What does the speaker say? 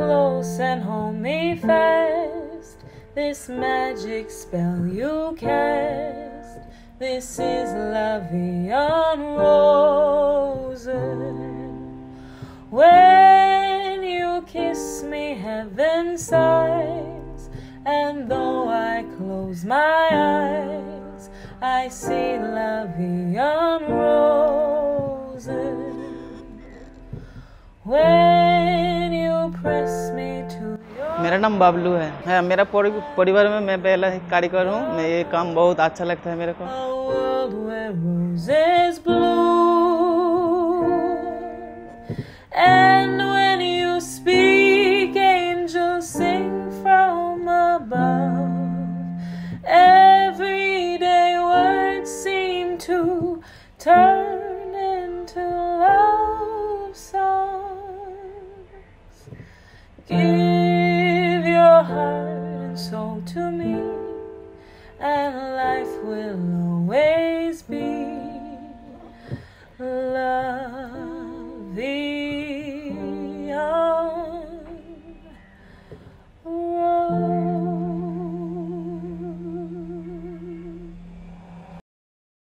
close and hold me fast. This magic spell you cast. This is Lavender Roses. When you kiss me, heaven sighs. And though I close my eyes, I see Lavian Roses. When मेरा नाम बाबलू है, है मेरा परिवार में मैं पहला कारीगर हूँ। मैं ये काम बहुत अच्छा लगता है मेरे को। Give mm -hmm. heart and soul to me, and life will always be love.